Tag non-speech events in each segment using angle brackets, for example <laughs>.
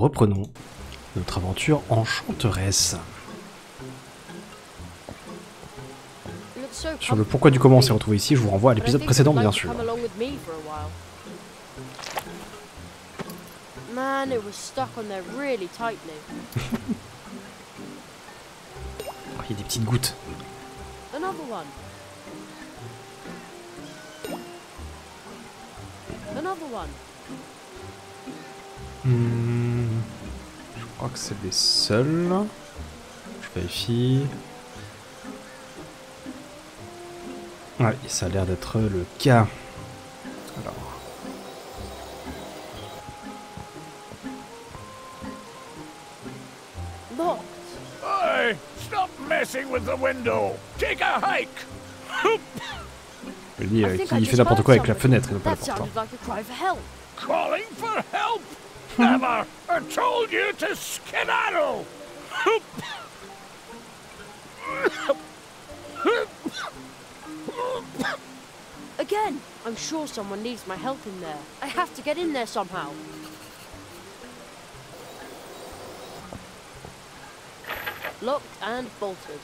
reprenons notre aventure enchanteresse. Sur le pourquoi du comment on s'est retrouvé ici, je vous renvoie à l'épisode précédent bien sûr. <laughs> Man, it was stuck on there really tightly. Oh, il y a des petites gouttes. Another one. Another one. Hmm, crois que c'est les seuls. Je vérifie. Ouais, ça a l'air d'être le cas. Alors. Locked. Hey, stop messing with the window. Take a hike. Lui, euh, I qui fait n'importe quoi avec la fenêtre et non pas la That porte. sounded like a cry for help. Calling for help? Never. <laughs> I told you to skedaddle. Again, I'm sure someone needs my help in there. I have to get in there somehow. Locked and bolted.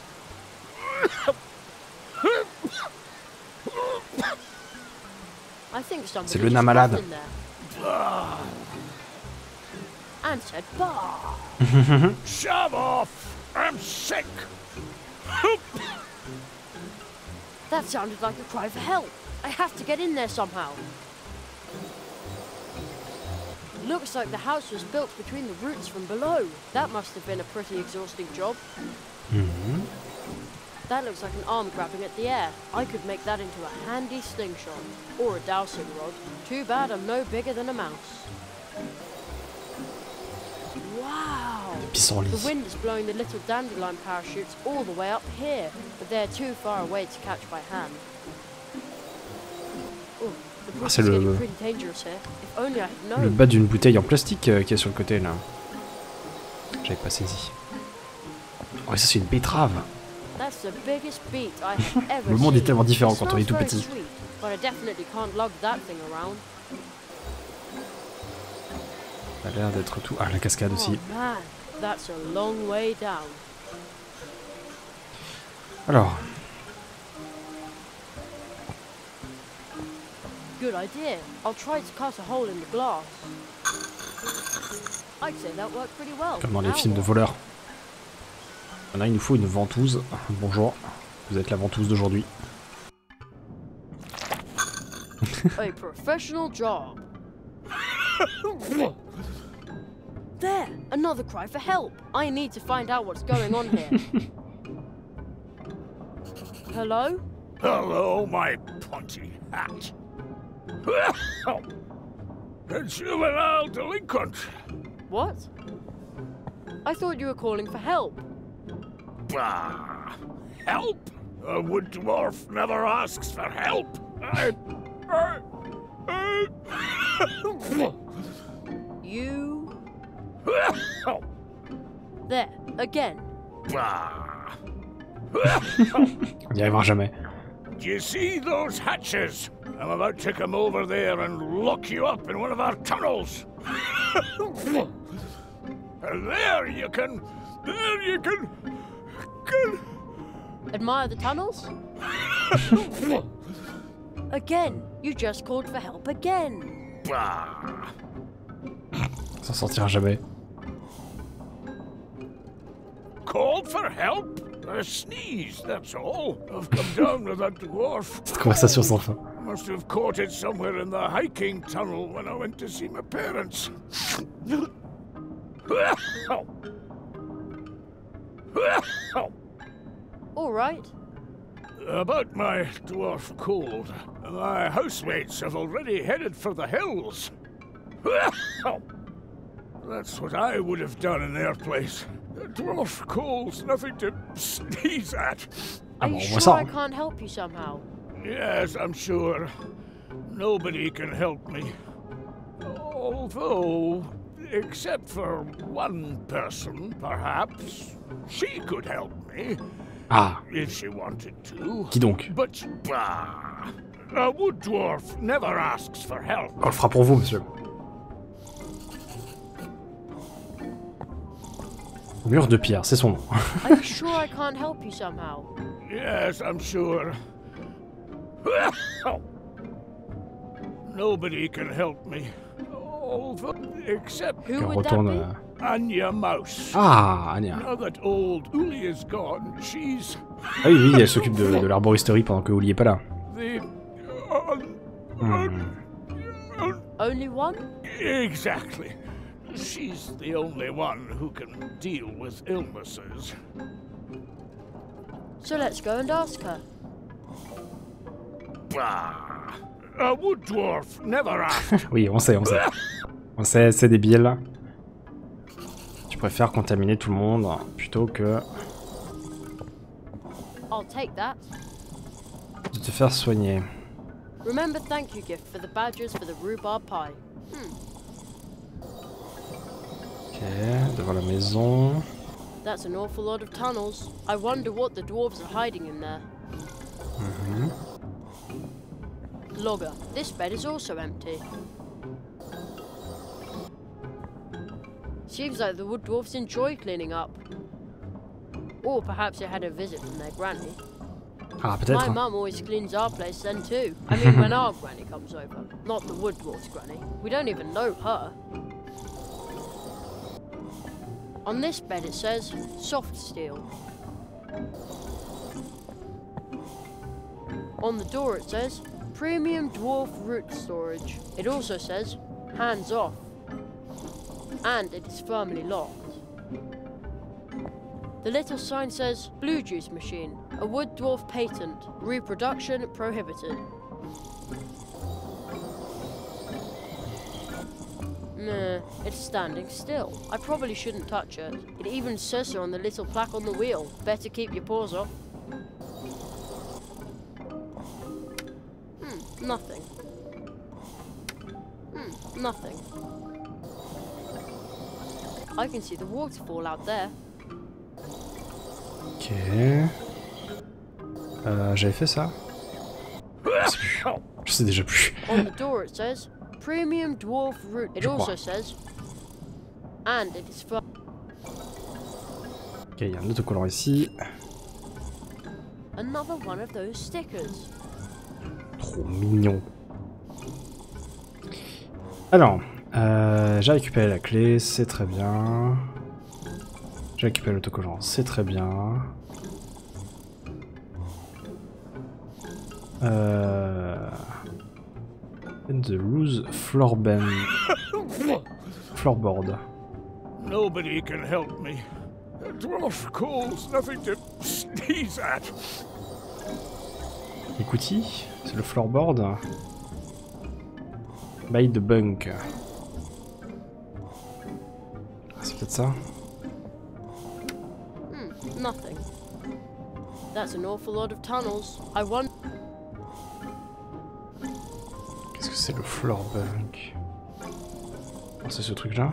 I think somebody C'est le just nain malade. Got in there. And said bah. Shove off. I'm sick. That sounded like a cry for help. I have to get in there somehow. Looks like the house was built between the roots from below. That must have been a pretty exhausting job. Mhm. That looks like an arm grabbing at the air. I could make that into a handy slingshot. Or a dowsing rod. Too bad I'm no bigger than a mouse. Wow! The Pissenlit. wind is blowing the little dandelion parachutes all the way up here, but they're too far away to catch by hand. The Ah, c'est le- Le bas d'une bouteille en plastique euh, qui est sur le côté là. J'avais pas saisi. Oh, et ça c'est une betterave. That's the biggest beet I have <laughs> ever Le monde est tellement différent quand on est tout petit. Ça a l'air d'être tout. Ah, la cascade aussi. Oh. Alors, Good idea. I'll try to cut a hole in the glass. I'd say that worked pretty well. comme dans les films de voleurs. Maintenant, il nous faut une ventouse. Bonjour, vous êtes la ventouse d'aujourd'hui. A professional job. <laughs> There, another cry for help. I need to find out what's going on here. <laughs> Hello? Hello, my pointy hat. <laughs> A juvenile delinquent. What? I thought you were calling for help. Bah. Help? A wood dwarf never asks for help. I. I. I <laughs> You. There, again. bah. On n'y arrivera jamais. Do you see those hatches? I'm about to come over there and lock you up in one of our tunnels. <laughs> and there you can. There you can. can Admire the tunnels? <laughs> Again, you just called for help again. bah. On s'en sortira jamais. Called for help? A sneeze, that's all. I've come down with that dwarf. <laughs> Cette conversation sans fin. Must have caught it somewhere in the hiking tunnel when I went to see my parents. All right. About my dwarf cold. My housemates have already headed for the hills. That's what I would have done in their place. A dwarf calls nothing to sneeze at. Are Ah you bon, on sure. I can't help you somehow? Yes, I'm sure. Nobody can help me. Although, except for one person, perhaps, she could help me Ah, if she wanted to. qui donc But, bah, a wood dwarf never asks for help. On le fera pour vous, monsieur. Mur de pierre, c'est son nom. <laughs> You sure I can't help you somehow? Yes, I'm sure. Nobody can help me. Except Who On would that retourne. be? euh, Anya Mouse. Ah, Anya. Now that old Uli is gone, she's Ah oui, oui, elle s'occupe de, de l'arboristerie pendant que Oli est pas là. the. uh, Hmm. Only one? exactly. She's the only one who can deal with illnesses. So let's go and ask her. Bah! A wood dwarf never asked. <laughs> Oui, on sait, on sait. On sait, c'est débile. Tu préfères contaminer tout le monde plutôt que I'll take that. de te faire soigner. Remember thank you gift for the badgers for the rhubarb pie. Ok, devant la maison. That's an awful lot of tunnels. I wonder what the dwarves are hiding in there. Logger, this bed is also empty. Seems like the wood dwarfs enjoy cleaning up. Or perhaps they had a visit from their granny. Ah. My mum always cleans our place then too. I mean, when <laughs> our granny comes over. Not the wood dwarf's granny. We don't even know her. On this bed it says soft steel. On the door it says premium dwarf root storage. It also says hands off. And it is firmly locked. The little sign says Blue Juice Machine, a wood dwarf patent, reproduction prohibited. It's standing still. I probably shouldn't touch it. It even says so on the little plaque on the wheel. Better keep your paws off. Hmm, nothing. Hmm, nothing. I can see the waterfall out there. Ok. Euh, J'avais fait ça. <coughs> Je sais déjà plus. On the door it says premium dwarf root. It also says and it is for Ok, il y a un autocollant ici. another one of those stickers. Trop mignon. Alors, euh, j'ai récupéré la clé, c'est très bien. J'ai récupéré l'autocollant, c'est très bien. Euh... The loose floor bend... floorboard. Nobody can help me. A dwarf coal's nothing to sneeze at. Écoutez, c'est le floorboard. By the bunk. Ah, C'est peut-être ça Hmm, nothing. That's an awful lot of tunnels. I wonder. Qu'est-ce que c'est le floor bunk Oh, C'est ce truc-là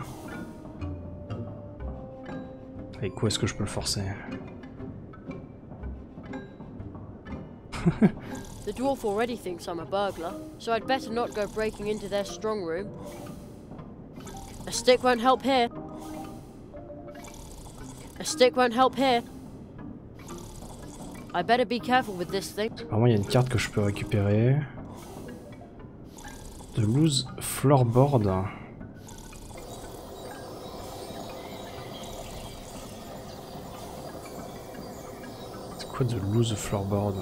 Avec quoi est-ce que je peux le forcer <laughs> The dwarf already thinks I'm a burglar, so I'd better not go breaking into their strong room. A stick won't help here. A stick won't help here. I better be careful with this thing. Apparemment, il y a une carte que je peux récupérer. Loose floorboard. C'est quoi de loose floorboard?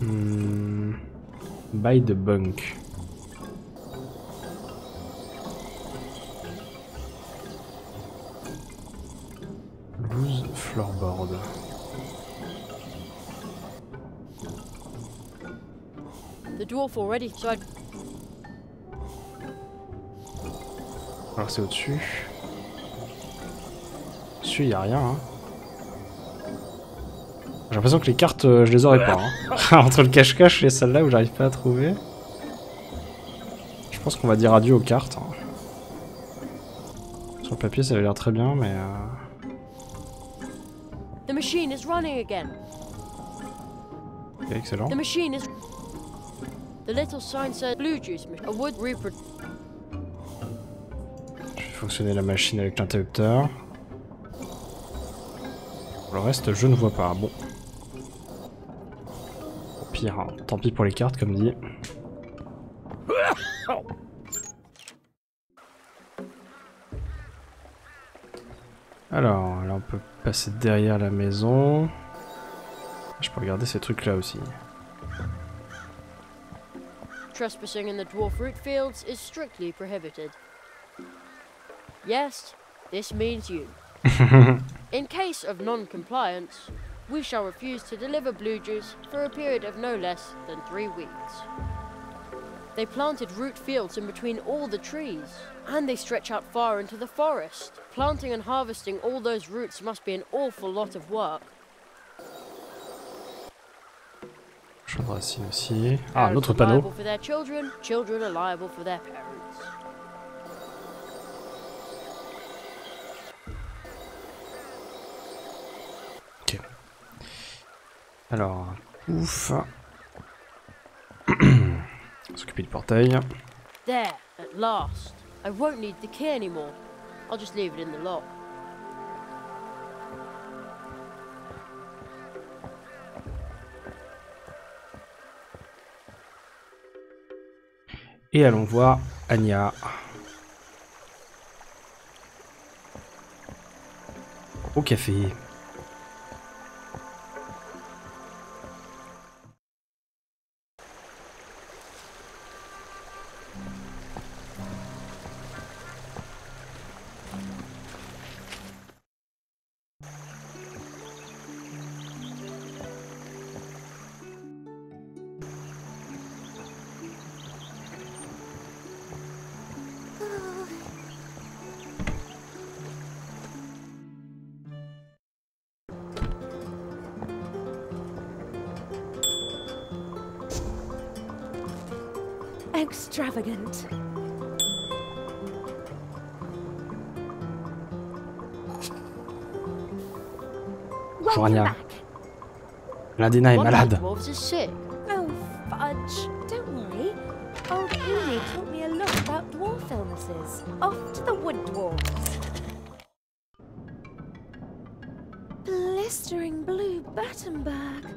Hmm. By the bunk. Already, so Alors c'est au-dessus. Dessus, y a rien. hein. J'ai l'impression que les cartes, euh, je les aurais pas. hein. <laughs> Entre le cache-cache et celle-là où j'arrive pas à trouver. Je pense qu'on va dire adieu aux cartes. hein. Sur le papier, ça a l'air très bien, mais... euh, The machine is running again. excellent. The machine is. Wood repro. fonctionner la machine avec l'interrupteur. Le reste, je ne vois pas. Bon. Au pire, hein, tant pis pour les cartes, comme dit. Alors, là on peut passer derrière la maison. Je peux regarder ces trucs là aussi. Trespassing in the dwarf root fields is strictly prohibited. Yes, this means you. <laughs> in case of non-compliance, we shall refuse to deliver blue juice for a period of no less than three weeks. They planted root fields in between all the trees, and they stretch out far into the forest. Planting and harvesting all those roots must be an awful lot of work. Aussi. Ah, un autre panneau. Ok. Alors, ouf. <coughs> S'occuper du portail. There, at last. I won't need the key anymore. I'll just leave it in the lock. Et allons voir Anya. Au café. L'Indéna est One of the malade. is sick. Oh, fudge. Don't worry. Old Uli taught me a lot about dwarf illnesses. Off to the wood dwarfs. Blistering blue Battenberg.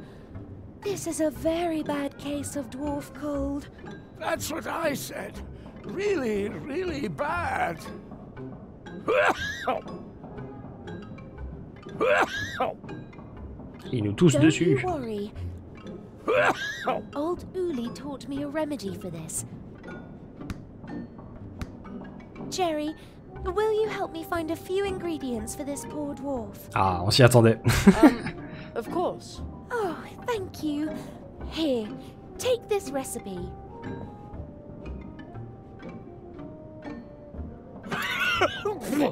This is a very bad case of dwarf cold. That's what I said. Really, really bad. <laughs> <laughs> Il nous tousse Don't dessus. Old Uli taught me a remedy for this. Jerry, will you help me find a few ingredients for this poor dwarf? Ah, on s'y attendait. Um, <laughs> of course. Oh, thank you. Here, take this recipe.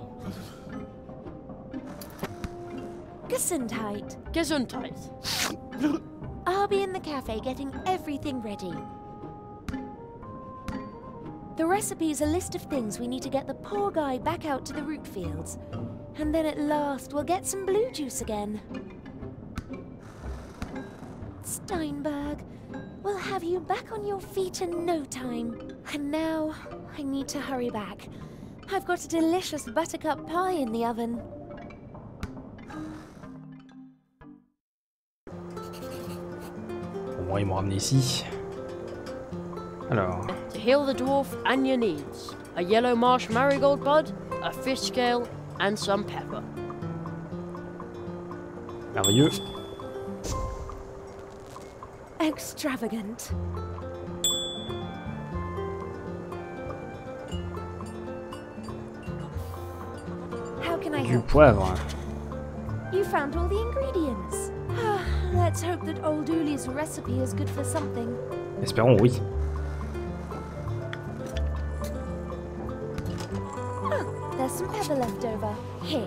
<laughs> Gesundheit. Gesundheit. I'll be in the cafe getting everything ready. The recipe is a list of things we need to get the poor guy back out to the root fields. And then at last we'll get some blue juice again. Steinberg, we'll have you back on your feet in no time. And now, I need to hurry back. I've got a delicious buttercup pie in the oven. Au ils m'ont ramené ici. Alors, To heal the dwarf, and your needs a yellow marsh marigold bud, a fish scale, and some pepper. merveilleux. Extravagant. How can I Du help? poivre. You found all the ingredients. Let's hope that old Uli's recipe is good for something. Espérons, oui. Oh, there's some pepper left over. Here.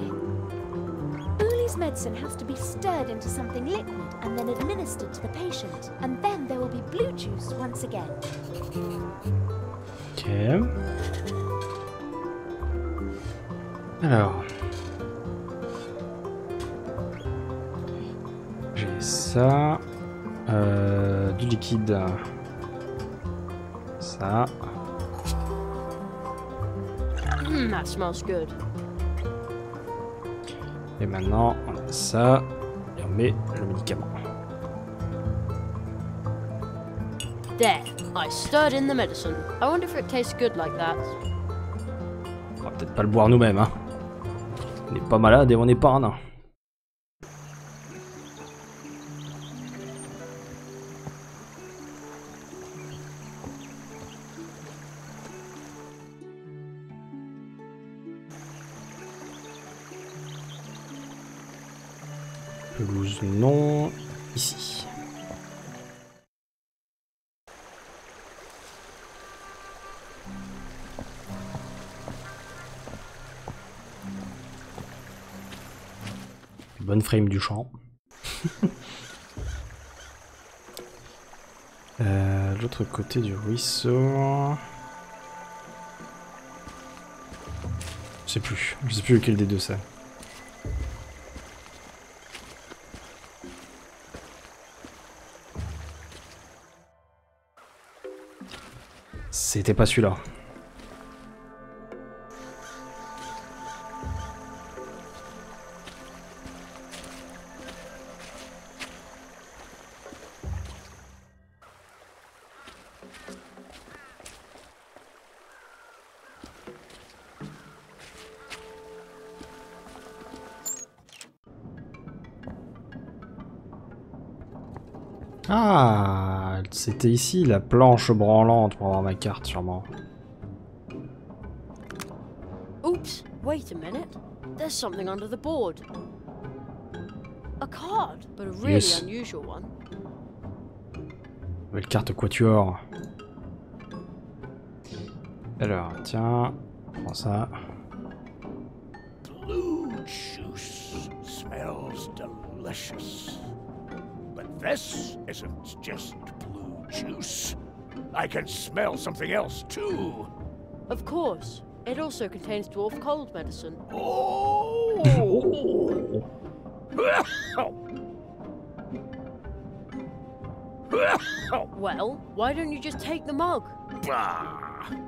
Uli's medicine has to be stirred into something liquid and then administered to the patient. And then there will be blue juice once again. Ok. Alors. Ça. Euh, du liquide. Ça. Mm, that smells good. Et maintenant, on a ça. Et on met le médicament. There, I stirred in the medicine. I wonder if it tastes good like that. On va peut-être pas le boire nous-mêmes, hein. On n'est pas malade et on n'est pas un nain. Non. Ici. Bonne frame du champ. <laughs> Euh, L'autre côté du ruisseau. Je sais plus. Je sais plus lequel des deux c'est. C'était pas celui-là. C'était ici la planche branlante pour avoir ma carte sûrement. Oops, wait a minute. There's something under the board. A card, but a really Yes. unusual one. Nouvelle carte quatuor. Alors, tiens, prends ça. Blue juice smells delicious. But this isn't just juice. I can smell something else too. Of course, it also contains dwarf cold medicine. Oh! <laughs> Well, why don't you just take the mug? bah!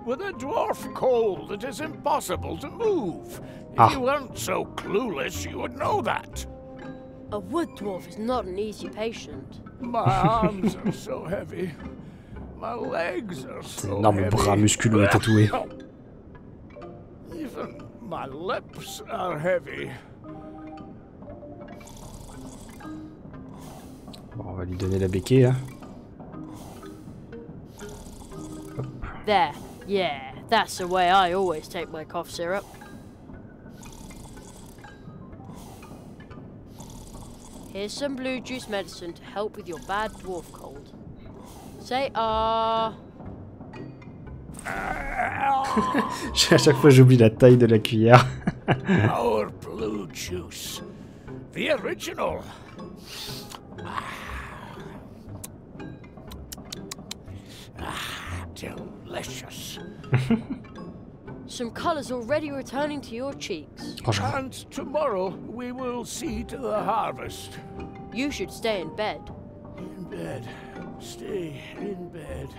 With a dwarf cold, it is impossible to move. If Ah. you weren't so clueless, you would know that. A wood dwarf is not an easy patient. My arms are so heavy. My legs are Ces so énormes heavy. bras musculeux et tatoués. Even my lips are heavy. Bon, on va lui donner la béquille. Hein. There, yeah, that's the way I always take my cough syrup. Here's some blue juice medicine to help with your bad dwarf cold. Say ah. <laughs> à chaque fois, j'oublie la taille de la cuillère. <laughs> Our blue juice. The original. Ah, delicious. <laughs> Some colours already returning to your cheeks. And tomorrow we will see to the harvest. You should stay in bed. In bed. Stay in bed.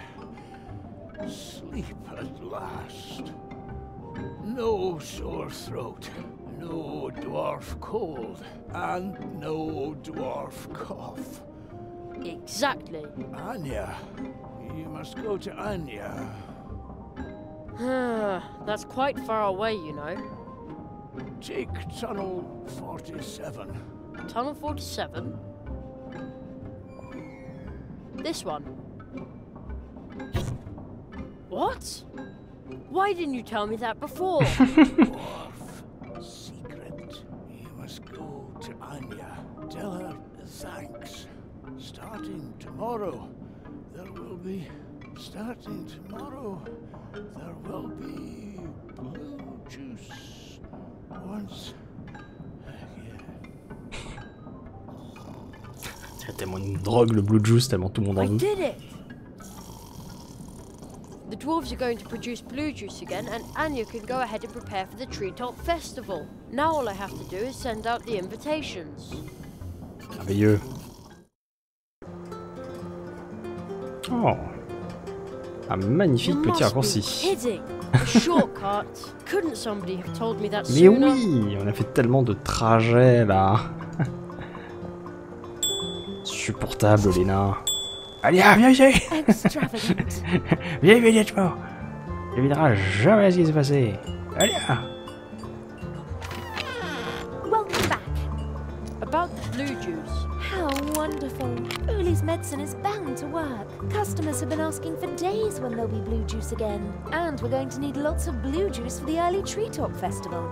Sleep at last. No sore throat. No dwarf cold. And no dwarf cough. Exactly. Anya. You must go to Anya. <sighs> That's quite far away, you know. Take tunnel 47. Tunnel 47? This one. What? Why didn't you tell me that before? <laughs> Dwarf. Secret. You must go to Anya. Tell her thanks. Starting tomorrow, there will be. Starting tomorrow, there will be blue juice. Once again. c'est tellement une drogue le blue juice, tellement tout le monde en I veut. did it! The dwarves are going to produce blue juice again, and Anya can go ahead and prepare for the Treetop Festival. Now all I have to do is send out the invitations. Merveilleux. Oh. Un magnifique petit raccourci. <laughs> Mais oui, on a fait tellement de trajets là. Supportable, Lena. Allez, ah, viens ici Viens immédiatement <laughs> Tu ne jamais ce qui s'est passé. Allez ah. Customers have been asking for days when there'll be blue juice again. And we're going to need lots of blue juice for the early Treetop Festival.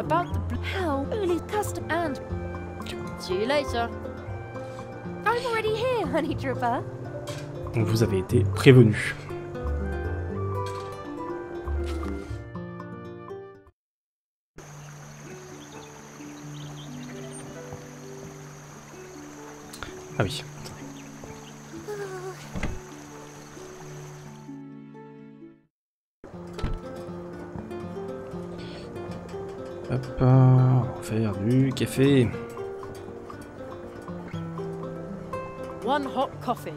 About the. How early custom and See you later. I'm already here, Honey Trooper. Donc vous avez été prévenus. Ah oui. Hop, on va faire du café. One hot coffee.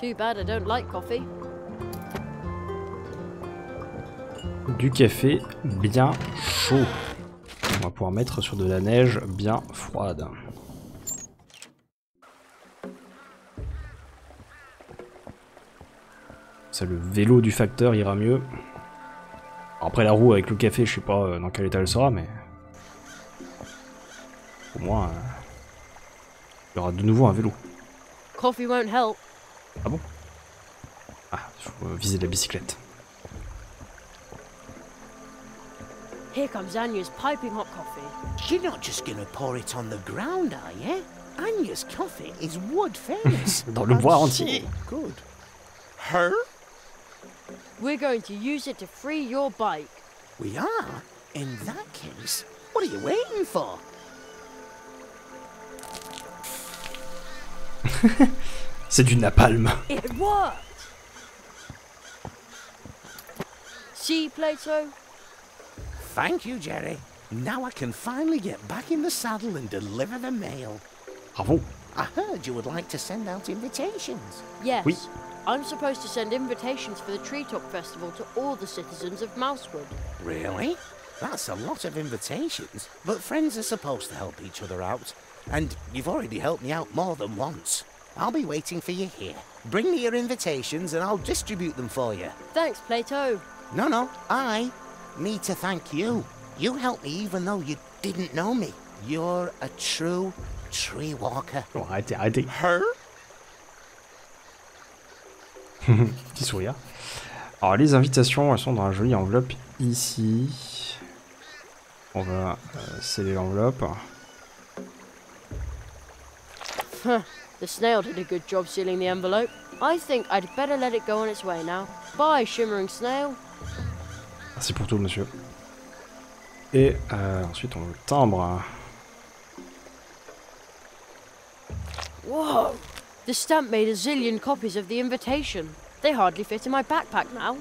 Too bad I don't like coffee. Du café bien chaud. On va pouvoir mettre sur de la neige bien froide. Ça, le vélo du facteur ira mieux. Après la roue avec le café, je sais pas euh, dans quel état elle sera, mais... Au moins, euh, il y aura de nouveau un vélo. Coffee won't help. Ah, il faut euh, viser la bicyclette. Here comes Anya's piping hot coffee. You're not just gonna pour it on the ground, are you? Anya's coffee is wood famous. Dans le and bois so entier. Good. Her? We're going to use it to free your bike. We are? In that case, what are you waiting for? <laughs> C'est du napalm. It worked! See, Plato? Thank you, Jerry. Now I can finally get back in the saddle and deliver the mail. Bravo. I heard you would like to send out invitations. Yes. Oui. I'm supposed to send invitations for the Treetop Festival to all the citizens of Mousewood. Really? That's a lot of invitations. But friends are supposed to help each other out. And you've already helped me out more than once. I'll be waiting for you here. Bring me your invitations and I'll distribute them for you. Thanks, Plato. No, no, I need to thank you. You helped me even though you didn't know me. You're a true tree walker. Oh, bon, I did. Her? <laughs> Petit sourire. Alors les invitations, elles sont dans la jolie enveloppe ici. On va euh, sceller l'enveloppe. The snail did a good job sealing the envelope. I think I'd better let it go on its way now. Bye, shimmering snail. Merci pour tout, monsieur. Et euh, ensuite, on le timbre. Whoa! The stamp made a zillion copies of the invitation. They hardly fit in my backpack now.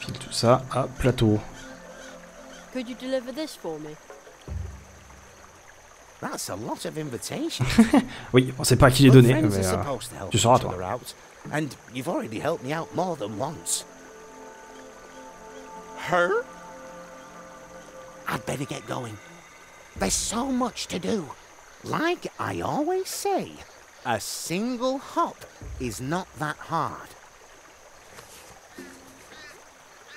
File tout ça à plateau. Could you deliver this for me? That's a lot of invitations. <laughs> Oui, on sait pas à qui les donner, mais euh, supposed to help tu sauras, toi. Other out. And you've already helped me out more than once. Her? I'd better get going. There's so much to do. Like I always say, a single hop is not that hard.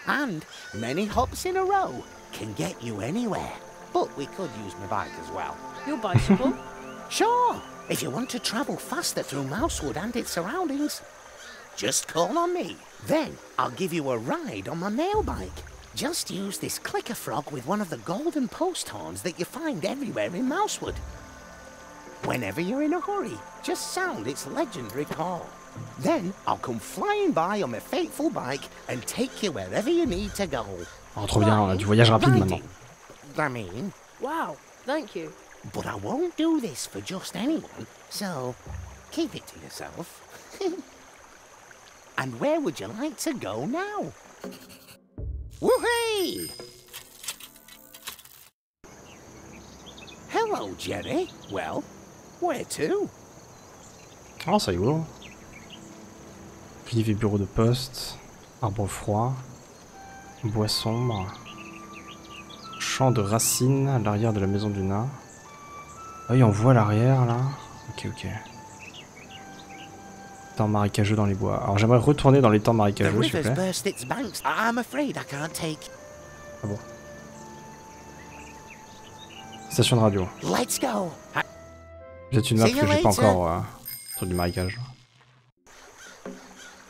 And many hops in a row can get you anywhere. But we could use my bike as well. Your bicycle? <laughs> Sure, if you want to travel faster through Mousewood and its surroundings. Just call on me. Then I'll give you a ride on my mail bike. Just use this clicker frog with one of the golden post horns that you find everywhere in Mousewood. Whenever you're in a hurry, just sound its legendary call. Then I'll come flying by on my faithful bike and take you wherever you need to go. Oh, trop bien, on a du voyage rapide maintenant. Riding, I mean, Wow, thank you. but I won't do this for just anyone, so keep it to yourself. <laughs> and where would you like to go now? Woohoo! Hello, Jerry. Well, where to? Ah, c'est rigolo. Rive et bureau de poste. Arbre froid. Bois sombre. Champ de racines à l'arrière de la maison du nain. Ah oui, on voit l'arrière là. Ok, ok. Temps marécageux dans les bois. Alors j'aimerais retourner dans les temps The marécageux, s'il vous plaît. burst its banks. I'm afraid I can't take. Ah bon. Station de radio. Let's go. I- Peut-être une map que j'ai pas encore euh, sur du marécage.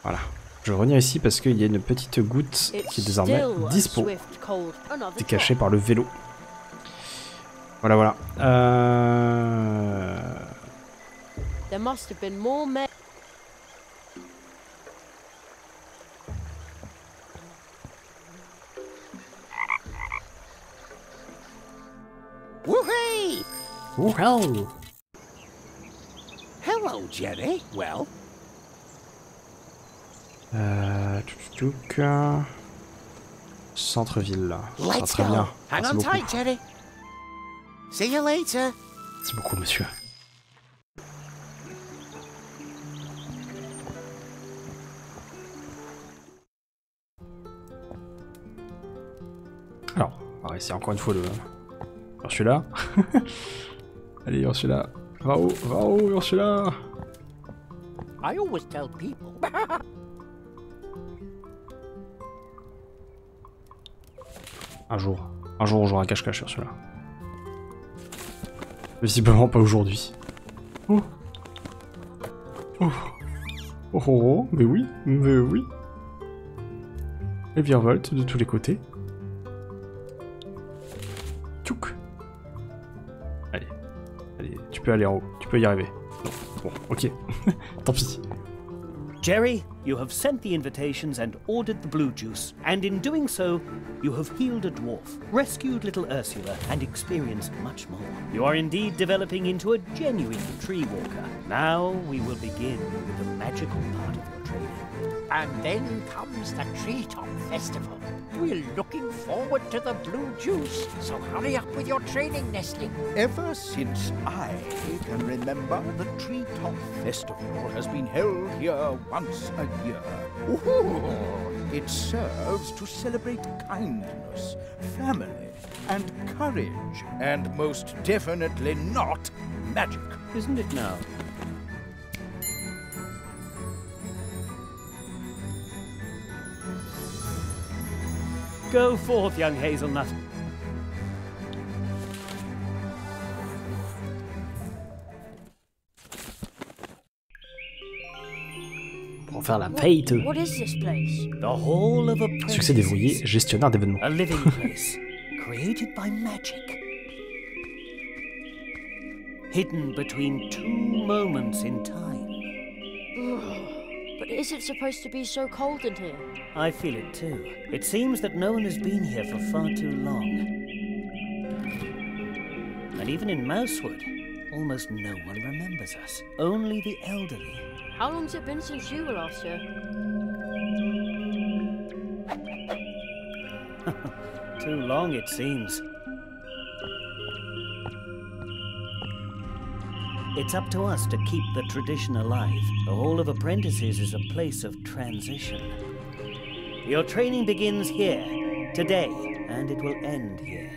Voilà. Je vais revenir ici parce qu'il y a une petite goutte qui est désormais dispo. C'est caché par le vélo. Voilà, voilà. Euh... Woohoo! Woohoo! Hello, Jenny. Well? Euh, tuk Centre-ville là. Ça très bien. Hang on. See you later. Merci beaucoup, monsieur. Alors, on va essayer encore une fois de Ursula. <laughs> Allez, Ursula. Va où Va où, Ursula I always tell people. <laughs> Un jour. Un jour, on jouera cache-cache, Ursula. Visiblement pas aujourd'hui. Oh. Oh. Oh, oh, oh, mais oui, mais oui. Les virevoltes de tous les côtés. Peux aller en haut. Tu peux y arriver. Bon, ok. <laughs> Tant pis. Jerry, you have sent the invitations and ordered the blue juice, and in doing so, you have healed a dwarf, rescued little Ursula, and experienced much more. You are indeed developing into a genuine tree walker. Now we will begin with the magical part of your training. And then comes the Treetop Festival. We're looking forward to the blue juice, so hurry up with your training, Nestling. Ever since I can remember, the Treetop Festival has been held here once a year. Ooh, it serves to celebrate kindness, family, and courage, and most definitely not magic. Isn't it now? Go forth, young hazelnut. Pour faire la fête. What is this place? The Hall of Apprentices. Succès déverrouillé, gestionnaire d'événements. A living place, created by magic. Hidden between two moments in time. But is it supposed to be so cold in here? I feel it too. It seems that no one has been here for far too long. And even in Mousewood, almost no one remembers us. Only the elderly. How long's it been since you were last here? <laughs> Too long, it seems. It's up to us to keep the tradition alive. The Hall of Apprentices is a place of transition. Your training begins here, today, and it will end here.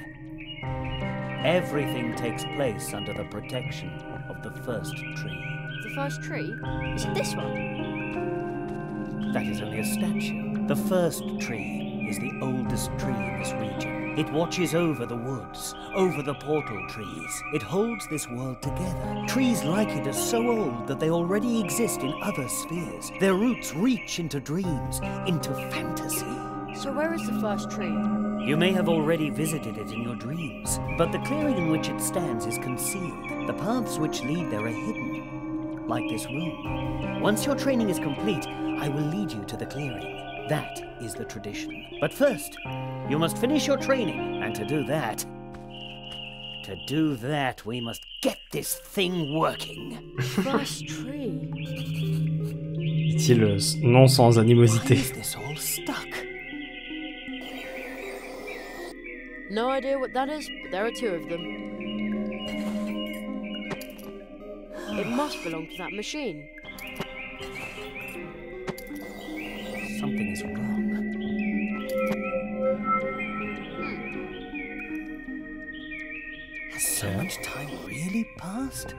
Everything takes place under the protection of the first tree. The first tree? Is it this one? That is only a statue. The first tree is the oldest tree in this region. It watches over the woods, over the portal trees. It holds this world together. Trees like it are so old that they already exist in other spheres. Their roots reach into dreams, into fantasy. So where is the first tree? You may have already visited it in your dreams, but the clearing in which it stands is concealed. The paths which lead there are hidden, like this room. Once your training is complete, I will lead you to the clearing. That is the tradition. But first, you must finish your training, and to do that, to do that, we must get this thing working. First tree. Est-il euh, non sans Why is this all stuck? No idea what that is, but there are two of them. It must belong to that machine. Something is wrong. Hmm. Has so much time really passed?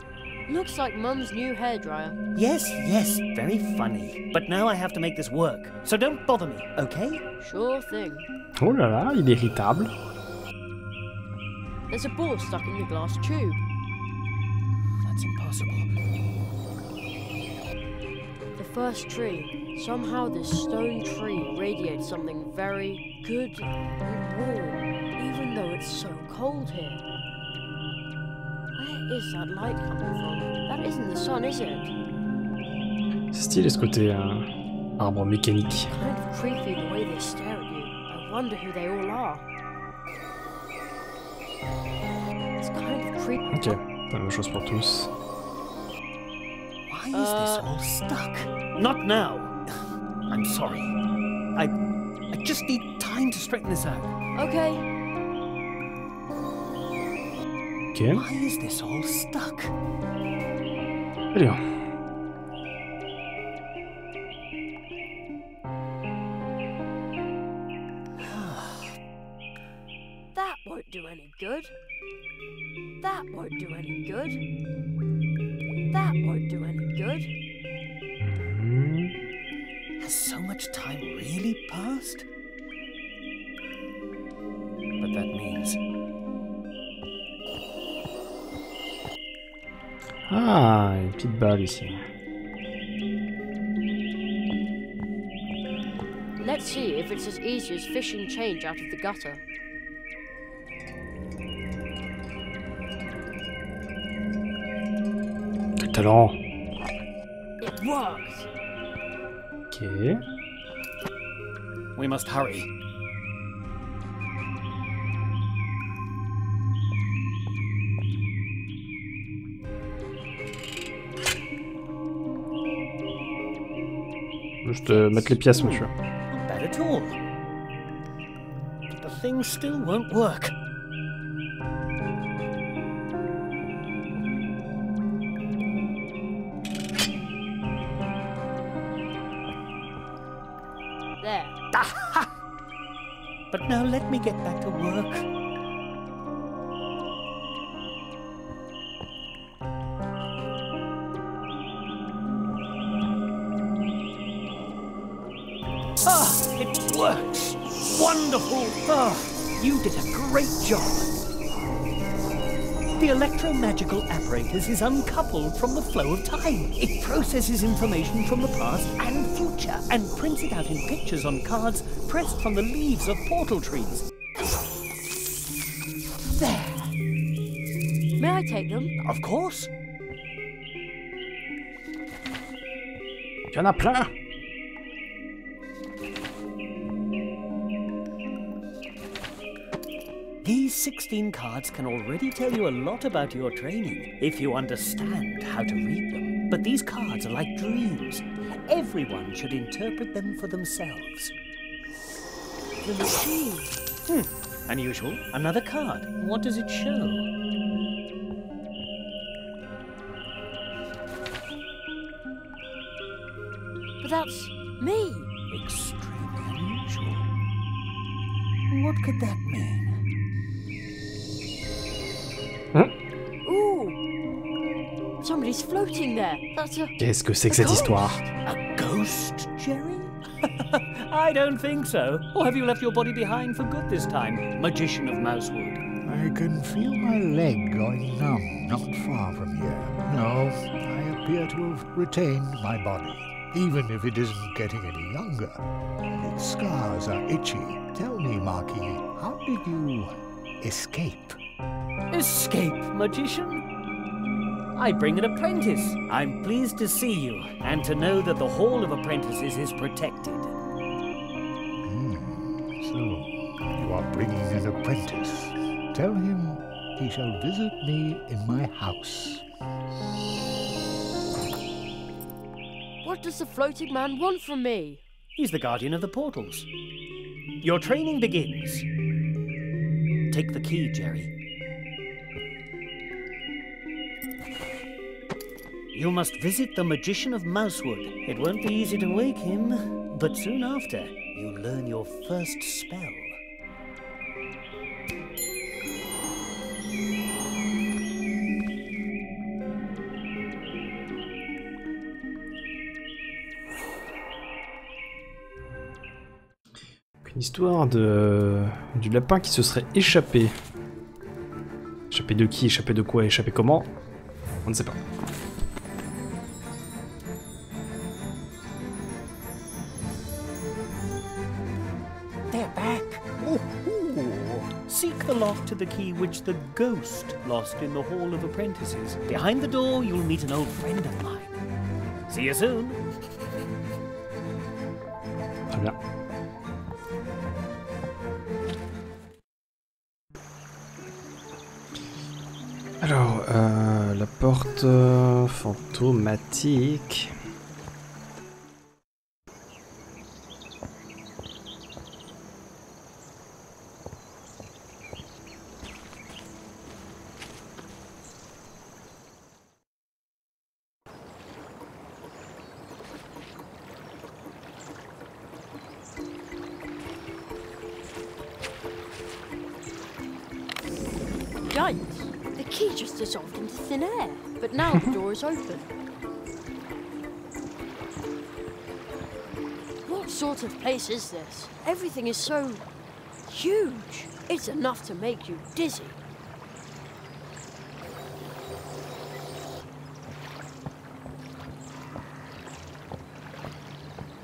Looks like Mum's new hairdryer. Yes, yes, very funny. But now I have to make this work, so don't bother me, okay? Sure thing. Oh là là, il est irritable. There's a ball stuck in the glass tube. That's impossible. First tree. Somehow this stone tree radiates something very good and warm, even though it's so cold here. Where is that light coming from? That isn't the sun, is it? C'est stylé ce côté euh, arbre mécanique. Kind of creepy the way they stare at you. I wonder who they all are. It's kind of creepy. Ok, la même chose pour tous. Why is Uh, this all stuck? Not now. I'm sorry. I I just need time to straighten this out. Okay, Ok, Why is this all stuck? allez. <sighs> that won't do any good. That won't do any good. That won't do any good. Hmm. Has so much time really passed? But that means Ah, une petite balle ici. Let's see if it's as easy as fishing change out of the gutter. Talent. Ok. we must hurry. Euh, mettre les pièces, monsieur. Not bad at all. But the thing still won't work. Get back to work. Ah, it works! Wonderful! Ah, you did a great job. The electromagical apparatus is uncoupled from the flow of time. It processes information from the past and future and prints it out in pictures on cards pressed from the leaves of portal trees. Take them? Of course. Il y en a plein These 16 cards can already tell you a lot about your training if you understand how to read them. But these cards are like dreams. Everyone should interpret them for themselves. The machine. Hmm. Unusual. Another card. What does it show? What could that mean? Ooh! Somebody's floating there. That's a. Qu'est-ce que c'est que cette histoire A ghost, Jerry? <laughs> I don't think so. Or have you left your body behind for good this time, magician of Mousewood? I can feel my leg going numb not far from here. No, I appear to have retained my body, even if it isn't getting any younger. And its scars are itchy. Tell me, Marquis, how did you escape? Escape, magician? I bring an apprentice. I'm pleased to see you, and to know that the Hall of Apprentices is protected. Hmm, so you are bringing an apprentice. Tell him he shall visit me in my house. What does the floating man want from me? He's the guardian of the portals. Your training begins. Take the key, Jerry. You must visit the Magician of Mousewood. It won't be easy to wake him, but soon after, you'll learn your first spell. Une histoire de du lapin qui se serait échappé. Échappé de qui Échappé de quoi Échappé comment? On ne sait pas. They're back. Oh, Seek the lock to the key which the ghost lost in the Hall of Apprentices. Behind the door, you'll meet an old friend of mine. See you soon. Très bien. Alors, euh, la porte euh, fantomatique. Now the door is open. What sort of place is this? Everything is so huge. It's enough to make you dizzy.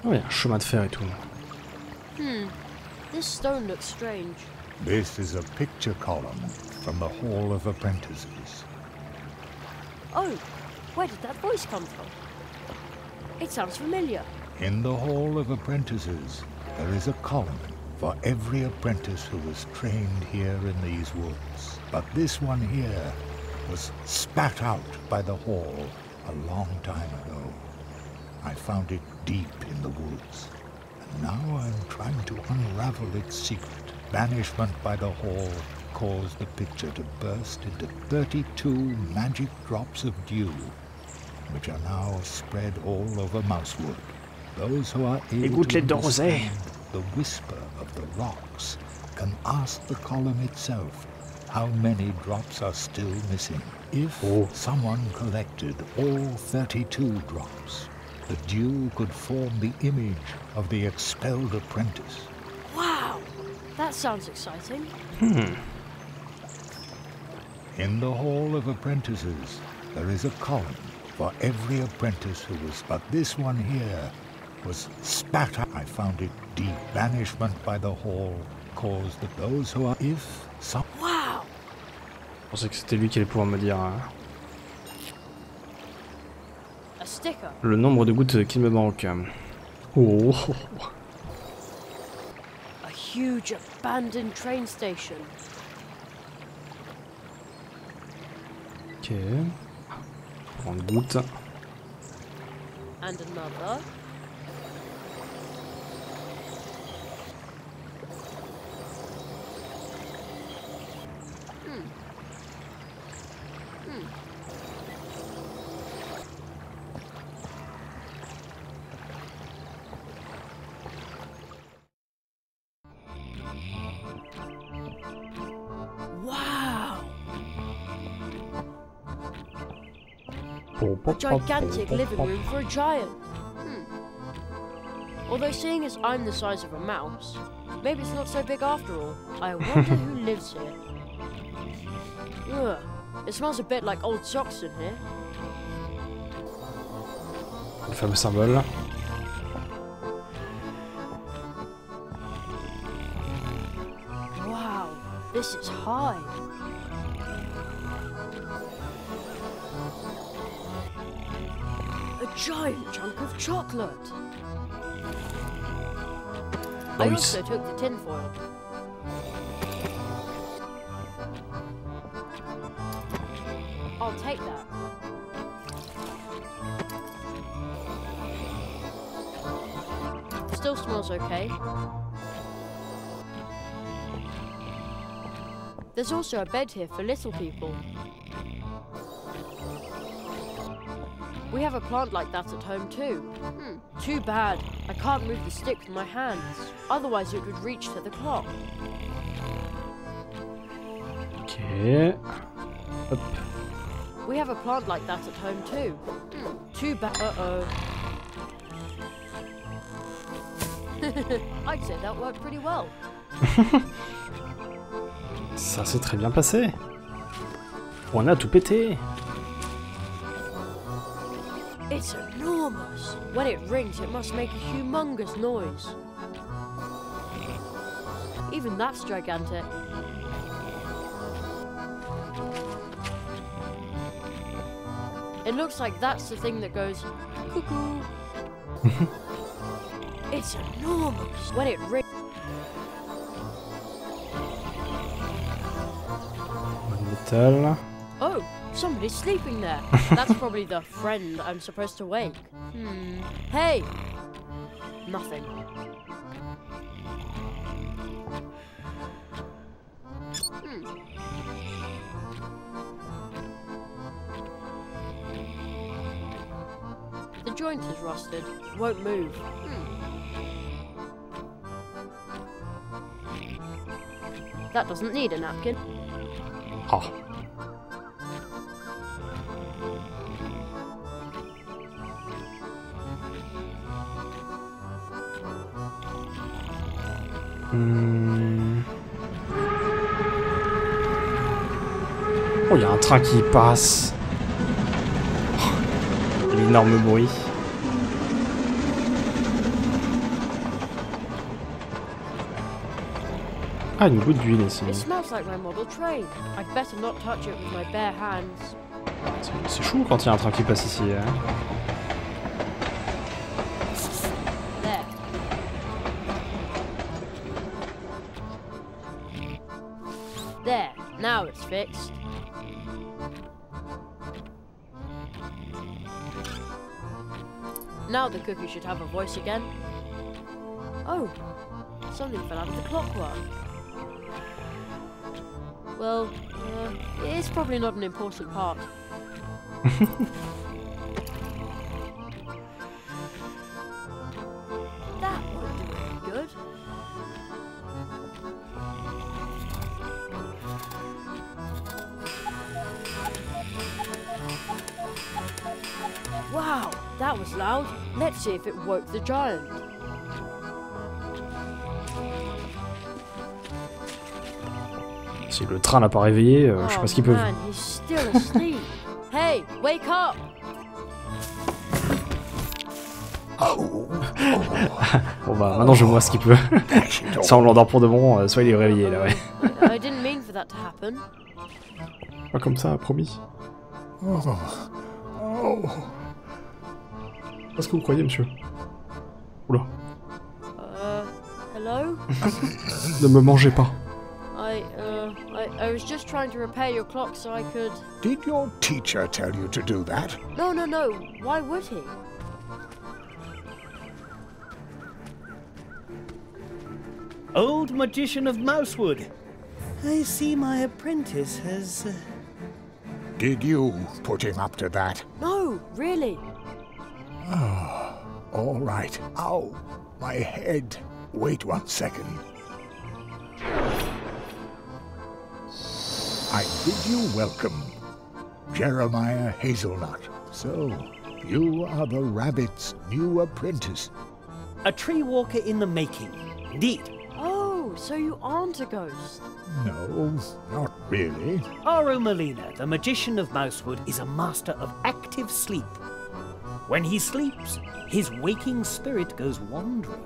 Oh, il y a un chemin de fer et tout. Hmm. This stone looks strange. This is a picture column from the Hall of Apprentices. Oh, where did that voice come from? It sounds familiar. In the Hall of Apprentices, there is a column for every apprentice who was trained here in these woods. But this one here was spat out by the Hall a long time ago. I found it deep in the woods, and now I'm trying to unravel its secret. Banishment by the Hall caused the picture to burst into 32 magic drops of dew, which are now spread all over Mousewood. Those who are able to de rosée. understand the whisper of the rocks can ask the column itself how many drops are still missing. If Oh. someone collected all 32 drops, the dew could form the image of the expelled apprentice. Wow, that sounds exciting. Hmm. In the Hall of Apprentices, there is a column for every apprentice who was, but this one here was spat out. I found it deep. Banishment by the Hall caused that those who are, if some Wow, Je pensais que c'était lui qui allait pouvoir me dire hein, a sticker. le nombre de gouttes qu'il me manque. Oh, A huge abandoned train station. ok. Und gut. And another. Gigantic living room for a giant. Hmm. Although seeing as I'm the size of a mouse, maybe it's not so big after all. I wonder who <laughs> lives here. Ugh. It smells a bit like old socks in here. Le fameux symbole. Wow, this is high. Giant chunk of chocolate. I also took the tinfoil. I'll take that. Still smells okay. There's also a bed here for little people. We have a plant like that at home too. Hmm, too bad. I can't move the stick with my hands. Otherwise it would reach to the clock. Ok. Hop. We have a plant like that at home too. Hmm, too bad. Uh-oh. <laughs> I'd say that worked pretty well. <laughs> Ça s'est très bien passé. On a tout pété. It's enormous. When it rings, it must make a humongous noise. Even that's gigantic. It looks like that's the thing that goes cuckoo. <laughs> it's enormous. When it rings, Métal. Oh, somebody's sleeping there. <laughs> That's probably the friend I'm supposed to wake. Hmm. Hey. Nothing. Hmm. The joint is rusted. Won't move. Hmm. That doesn't need a napkin. Ah. un train qui passe. Oh, l'énorme bruit. Ah, une goutte d'huile ici. C'est chaud quand il y a un train qui passe ici. Hein. Now the cookie should have a voice again. Oh, something fell out of the clockwork. Well, uh, it's probably not an important part. <laughs> see if it woke the giant. Si le train l'a pas réveillé, euh, je sais oh pas ce qu'ils peuvent. man, he's still asleep. <laughs> hey, wake up! <laughs> Bon bah maintenant je vois ce qu'il peut. Soit on l'endort pour de bon, euh, soit il est réveillé là, ouais. I, I didn't mean for that to happen. Pas comme ça, promis. Oh. Oh. Qu'est-ce que vous croyez, monsieur Oula. Uh, hello? <laughs> Ne me mangez pas. I, uh, I, I was just trying to repair your clock so I could. Did your teacher tell you to do that? No, no, no. Why would he? Old magician of Mousewood. I see my apprentice has. Uh, Did you put him up to that? No, really. Oh, all right. Ow, my head. Wait one second. I bid you welcome, Jeremiah Hazelnut. So, you are the rabbit's new apprentice. a tree walker in the making. Indeed. Oh, so you aren't a ghost. No, not really. Aro Molina, the magician of Mousewood, is a master of active sleep. When he sleeps, his waking spirit goes wandering.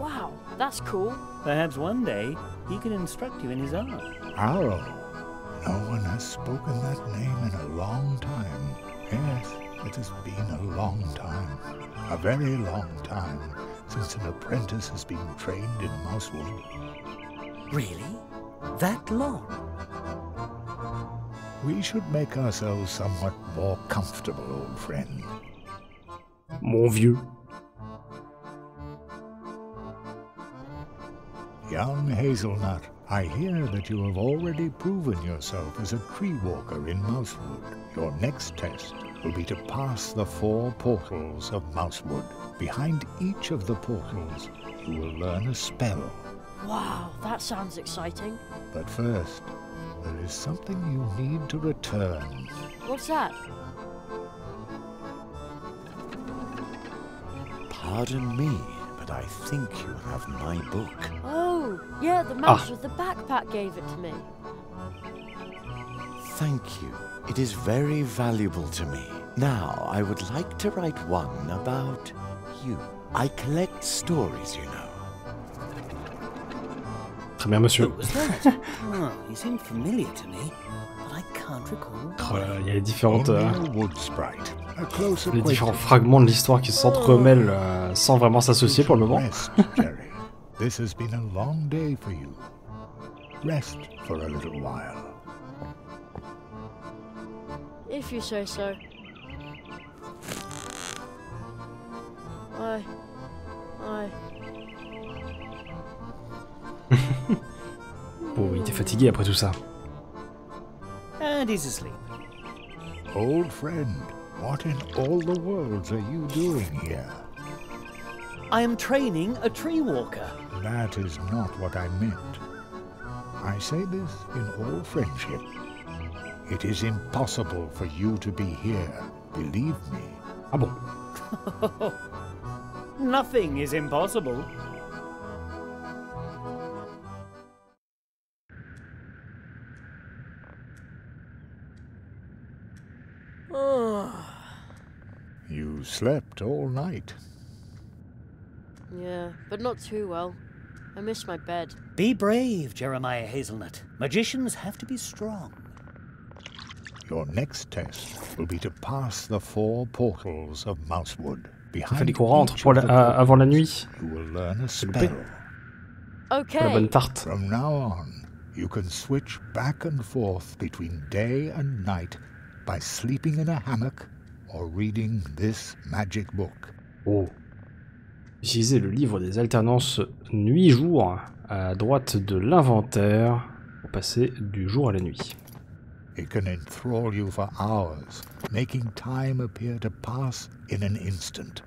Wow, that's cool. Perhaps one day he can instruct you in his art. Arrow. No one has spoken that name in a long time. Yes, it has been a long time. A very long time since an apprentice has been trained in Mousewood. Really? That long? We should make ourselves somewhat more comfortable, old friend. Mon vieux. Young Hazelnut, I hear that you have already proven yourself as a tree walker in Mousewood. Your next test will be to pass the four portals of Mousewood. Behind each of the portals, you will learn a spell. Wow, that sounds exciting. But first, there is something you need to return. What's that? Pardon me, but I think you have my book. Oh, yeah, the ah. mouse with the backpack gave it to me. Thank you. It is very valuable to me. Now, I would like to write one about you. I collect stories, you know. Très bien, monsieur. <laughs> Oh il y a les différentes, euh, les différents fragments de l'histoire qui s'entremêlent euh, sans vraiment s'associer pour le moment. If you say so. <laughs> Oh, il était fatigué après tout ça. And he's asleep. Old friend, what in all the worlds are you doing here? I am training a tree walker. That is not what I meant. I say this in all friendship. It is impossible for you to be here, believe me. Ah bon <laughs> Nothing is impossible. Slept all night. Yeah, but not too well. I miss my bed. Be brave, Jeremiah Hazelnut. Magicians have to be strong. Your next test will be to pass the four portals of Mousewood. Il Behind fallait qu'on rentre each pour of la- the euh, avant la portals, nuit. You will learn a spell. La Okay. bonne tarte. From now on, you can switch back and forth between day and night by sleeping in a hammock or reading this magic book. Oh. Utilisez le livre des alternances nuit-jour à droite de l'inventaire pour passer du jour à la nuit. It can enthrall you for hours, making time appear to pass in an instant.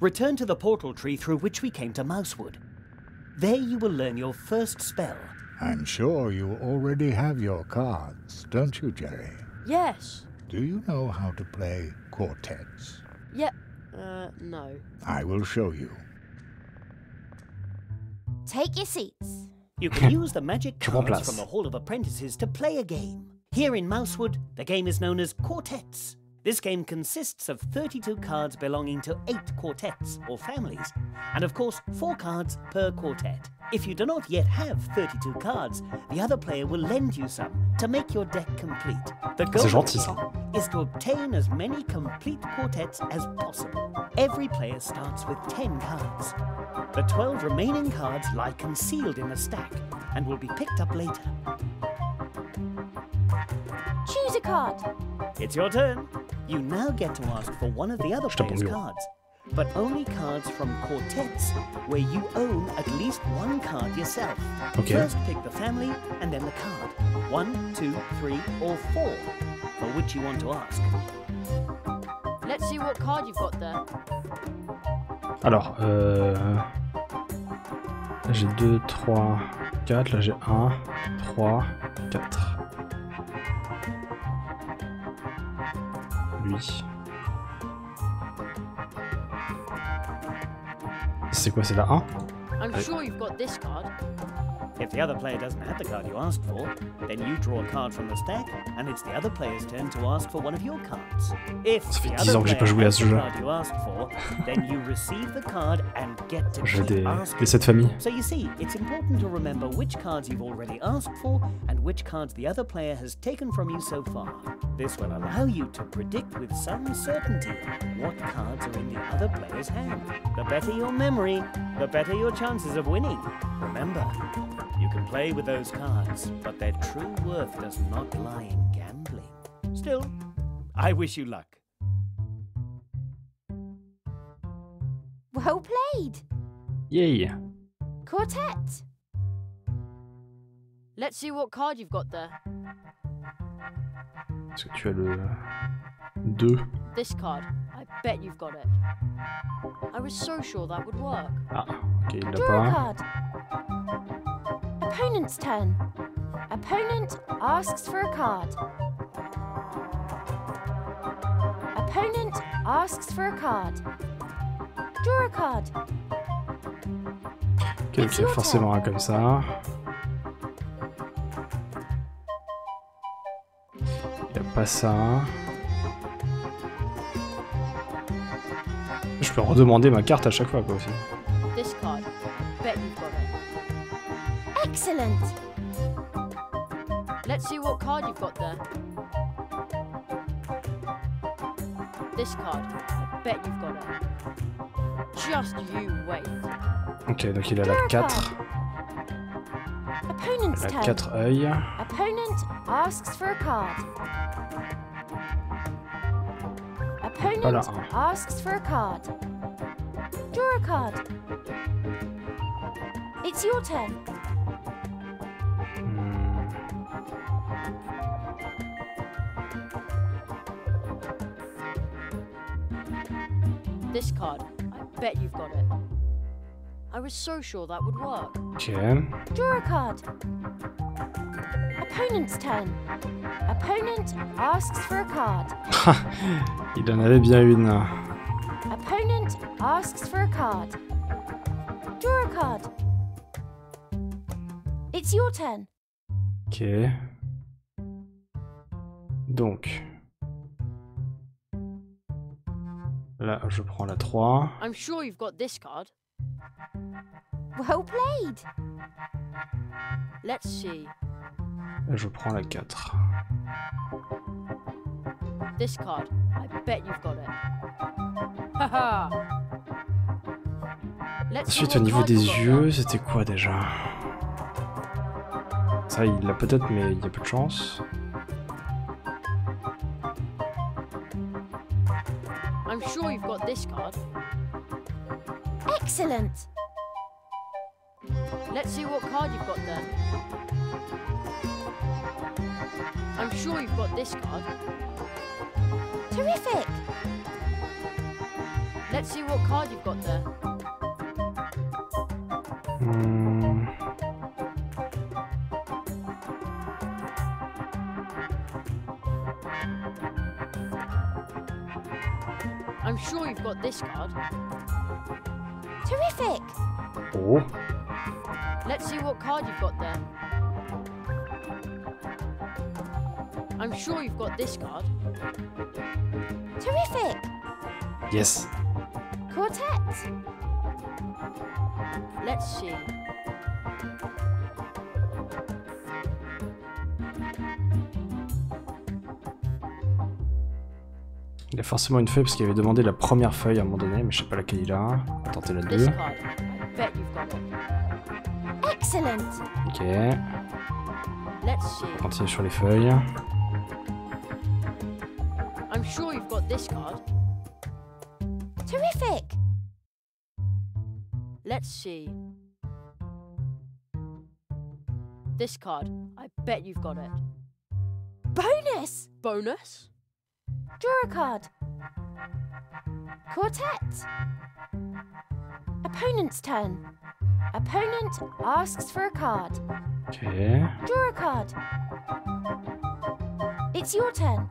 Return to the portal tree through which we came to Mousewood. There you will learn your first spell. I'm sure you already have your cards, don't you, Jerry? Yes. Do you know how to play quartets? Yeah. Uh, no. I will show you. Take your seats. You can use the magic <laughs> Je cards from the Hall of Apprentices to play a game. Here in Mousewood, the game is known as Quartets. This game consists of 32 cards belonging to 8 quartets or families, and of course, 4 cards per quartet. If you do not yet have 32 cards, the other player will lend you some to make your deck complete. The goal C'est of gentil, the ça. game is to obtain as many complete quartets as possible. Every player starts with 10 cards. The 12 remaining cards lie concealed in a stack and will be picked up later. Choose a card. It's your turn. You now get to ask for one of the other Je players' cards, but only cards from quartets where you own at least one card yourself. Okay. First pick the family and then the card. One, two, three, or four, for which you want to ask. Let's see what card you've got there. Alors, euh... j'ai 2, 3, 4, là j'ai 1, 3, 4. Lui. C'est quoi, c'est la 1 I'm sure you've got this card. If the other player doesn't have the card you asked for, then you draw a card from the stack, and it's the other player's turn to ask for one of your cards. If Ça fait the 10 other ans que j'ai pas player joué à has ce the jeu. card you asked for, then you receive the card and get to J'ai keep des, asking. des 7 familles. So you see, it's important to remember which cards you've already asked for and which cards the other player has taken from you so far. This will allow you to predict with some certainty what cards are in the other player's hand. The better your memory, the better your chances of winning. Remember, you can play with those cards, but their true worth does not lie in gambling. Still, I wish you luck. Well played. Yay Quartet. Let's see what card you've got there. Que tu as le 2 This card. I bet you've got it. I was so sure that would work. Ah, ok, il l'a pas. card. Opponent's turn. Opponent asks for a card. Opponent asks for a card. Draw a card. Ok, ok, forcément un comme ça. Pas ça. Je peux redemander ma carte à chaque fois, quoi, aussi. Excellent. Let's see what card you've got there. This card. I bet you've got it. Just you wait. Ok, donc il a la 4. Opponent's La turn. 4 œils. Opponent asks for a card. Opponent asks for a card. Draw a card. It's your turn. Hmm. This card. I bet you've got it. I was so sure that would work. Jim? Draw a card. <laughs> il en avait bien une. Opponent asks for a card. Draw a card. It's your turn. Ok. Donc. Là, je prends la 3. I'm sure you've got this card. Well played. Let's see. Je prends la 4. This card. I bet you've got it. Haha. Let's see Ensuite, au niveau des yeux, c'était quoi déjà? Ça, il l'a peut-être, mais il y a peu de chance. I'm sure you've got this card. Excellent. Let's see what card you've got there. I'm sure you've got this card. Terrific. Let's see what card you've got there. Hmm. I'm sure you've got this card. Terrific. Oh, Let's see what card you've got there. I'm sure you've got this card. Terrific. yes. Quartet. Let's see. Il a forcément une feuille parce qu'il avait demandé la première feuille à un moment donné, mais je sais pas laquelle il a. On va tenter la This 2. Excellent. Ok, Let's see. on continue sur les feuilles. I'm sure you've got this card. Terrific. Let's see. This card. I bet you've got it. Bonus. Bonus? Draw a card. Quartet. Opponent's turn. Opponent asks for a card. Ok. Draw a card. It's your turn.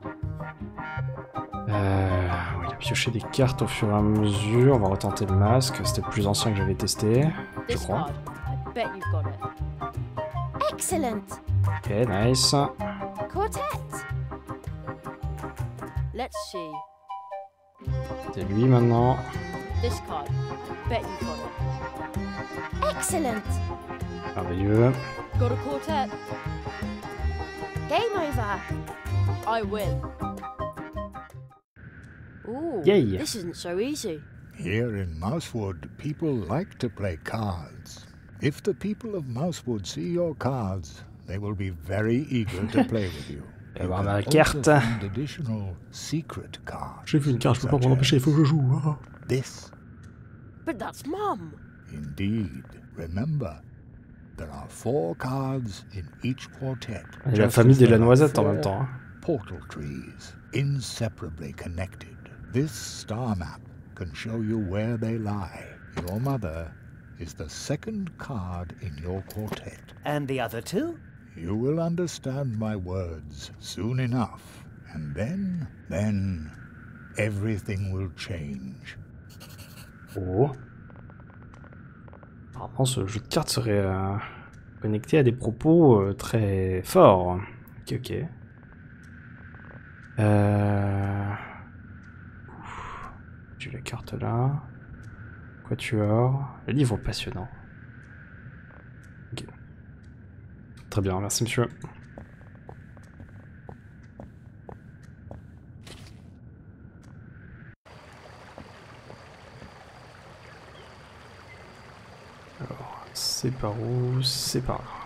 Euh, il a pioché des cartes au fur et à mesure. On va retenter le masque. C'était le plus ancien que j'avais testé, je This crois. card. I bet you've got it. Excellent. Ok, nice. Quartet. Let's see. C'est lui maintenant. This card. I bet you've got it. Excellent. Merveilleux. Got a quartet. Game over. I win. Ooh, Yay. this isn't so easy. Here in Mousewood, people like to play cards. If the people of Mousewood see your cards, they will be very eager to <laughs> play with you. Et You voir can ma also carte. J'ai vu une carte, je peux pas m'en empêcher, il faut que je joue. As This, But that's Mum. indeed. Remember, There are four cards in each quartet. Il y a la famille there are Lanoisettes en même temps. hein. Portal trees, inseparably connected. This star map can show you where they lie. Your mother is the second card in your quartet. And the other two? You will understand my words soon enough, and then, then, everything will change. Oh. Apparemment, ce jeu de cartes serait euh, connecté à des propos euh, très forts. Ok, ok. Euh... J'ai la carte là. Quatuor. Livre passionnant. Ok. Très bien, merci monsieur. Alors, c'est par où? C'est par là.